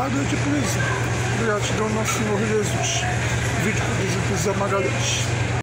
E de prisão. Gratidão, nosso Senhor Jesus. Vídeo produzido por Zé Magalhães.